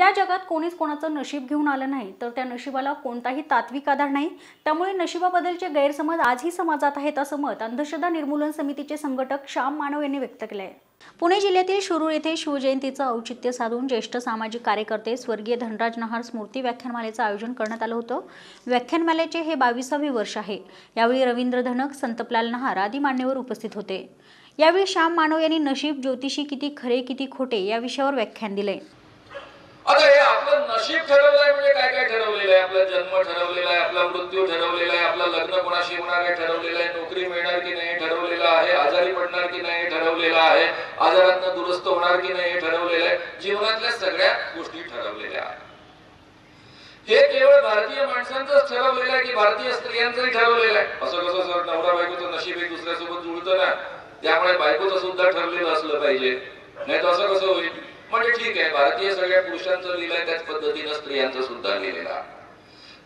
या जगात कोणीच कोणाचं नशीब घेऊन आलं नाही तर त्या नशिबाला कोणताही तात्विक आधार नाही. त्यामुळे नशिबाबद्दलचे गैरसमज आजही समाजात आहेत असं मत अंधश्रद्धा निर्मूलन समितीचे संघटक श्याम मानव यांनी व्यक्त केलं आहे पुणे जिल्ह्यातील शिरूर येथे शिवजयंतीचं औचित्य साधून ज्येष्ठ सामाजिक कार्यकर्ते स्वर्गीय धनराज नहार स्मृती व्याख्यानमालेचं आयोजन करण्यात आलं होतं. व्याख्यानमालेचे हे बावीसावे वर्ष आहे. यावेळी रवींद्र धनक संतपलाल नहार आदी मान्यवर उपस्थित होते. यावेळी श्याम मानव यांनी नशीब ज्योतिषी किती खरे किती खोटे या विषयावर व्याख्यान दिले आता हे आपलं नशीब ठरवलं आहे म्हणजे काय काय ठरवलेलं आहे? आपला जन्म ठरवलेला आहे आपला मृत्यू ठरवलेला आहे आपलं लग्न कोणाशी होणार आहे ठरवलेलं आहे नोकरी मिळणार की नाही ठरवलेलं आहे आजारी पडणार की नाही ठरवलेलं आहे आजारातनं दुरुस्त होणार की नाही हे ठरवलेलं आहे जीवनातल्या सगळ्या गोष्टी ठरवलेल्या आहेत. हे केवळ भारतीय माणसांचंच ठरवलेलं आहे की भारतीय स्त्रियांचंही ठरवलेलं आहे? असं कसं सर नवरा बायकोचं नशीब एक दुसऱ्यासोबत जुळतं ना? त्यामुळे बायकोचं सुद्धा ठरलेलं असलं पाहिजे. नाही तर असं कसं होईल? म्हणजे ठीक आहे भारतीय सगळ्या पुरुषांचं लिहिलंय त्याच पद्धतीनं स्त्रियांचं सुद्धा लिहिलेलं आहे.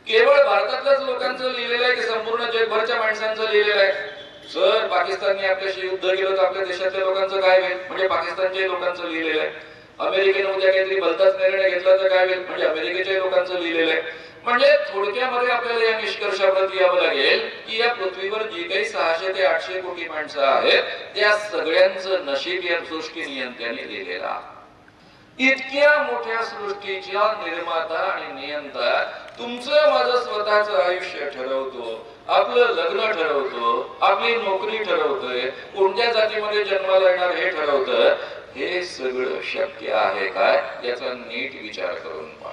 केवळ भारतातल्याच लोकांचं लिहिलेलं आहे की संपूर्ण जगभरच्या माणसांचं लिहिलेलं आहे? जर पाकिस्तानने आपल्याशी युद्ध केलं तर आपल्या देशातल्या लोकांचं काय होईल? म्हणजे पाकिस्तानच्या लोकांचं लिहिलेलं आहे. अमेरिकेने उद्या काहीतरी भलताच निर्णय घेतला तर काय होईल? म्हणजे अमेरिकेच्या लोकांचं लिहिलेलं आहे. म्हणजे थोडक्यामध्ये आपल्याला या निष्कर्षाप्रती यावं लागेल की या पृथ्वीवर जी काही सहाशे ते आठशे कोटी माणसं आहेत त्या सगळ्यांचं नशीब या सृष्टी नियंत्याने लिहिलेलं आहे. इतक्या मोठ्या सृष्टीच्या निर्माता आणि नियंता तुमचं माझं स्वतःच आयुष्य ठरवतो आपलं लग्न ठरवतो आपली नोकरी ठरवतोय कोणत्या जातीमध्ये जन्माला येणार हे ठरवतं हे सगळं शक्य आहे काय याचा नीट विचार करून पहा.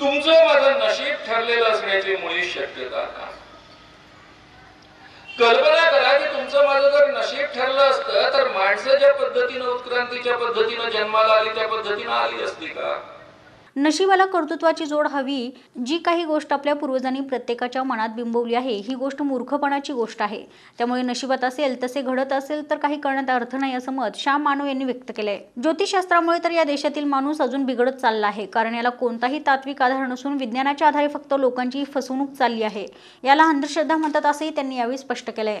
तुमचं माझं नशीब ठरलेलं असण्याची मुळी शक्यता नाही कल्पना करा की तुमचं माझं जर नशीब ठरलं असतं तर माणसं ज्या पद्धतीनं उत्क्रांतीच्या पद्धतीनं जन्माला आली त्या पद्धतीनं आली असती का? नशिबाला कर्तृत्वाची जोड हवी जी काही गोष्ट आपल्या पूर्वजांनी प्रत्येकाच्या मनात बिंबवली आहे ही गोष्ट मूर्खपणाची गोष्ट आहे. त्यामुळे नशिबात असेल तसे घडत असेल तर काही करण्यात अर्थ नाही असं मत श्याम मानव यांनी व्यक्त केलंय. ज्योतिषशास्त्रामुळे तर या देशातील माणूस अजून बिघडत चालला आहे कारण याला कोणताही तात्विक आधार नसून विज्ञानाच्या आधारे फक्त लोकांची फसवणूक चालली आहे. याला अंधश्रद्धा म्हणतात असंही त्यांनी यावेळी स्पष्ट केलंय.